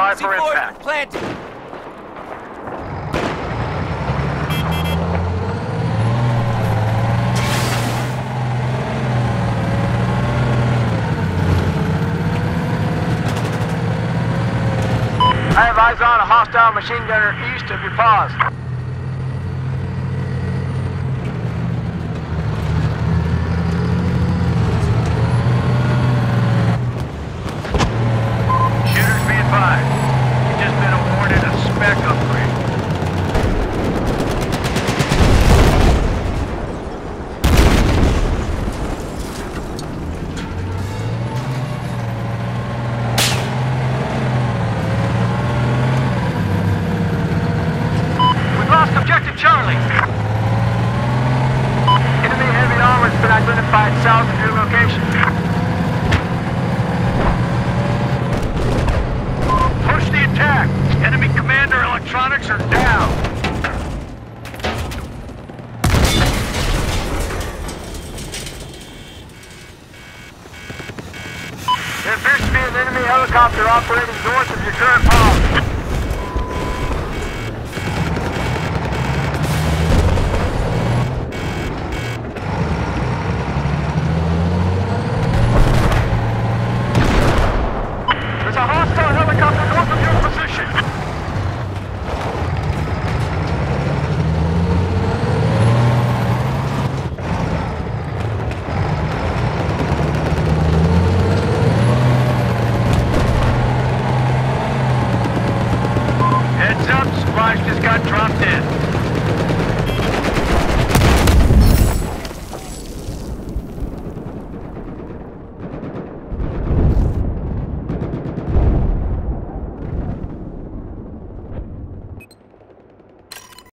by for impact. planted. I have eyes on a hostile machine gunner east of your paws. A. We've lost objective Charlie. Enemy heavy armor's been identified south of your location. An enemy helicopter operating north of your current post. dropped in.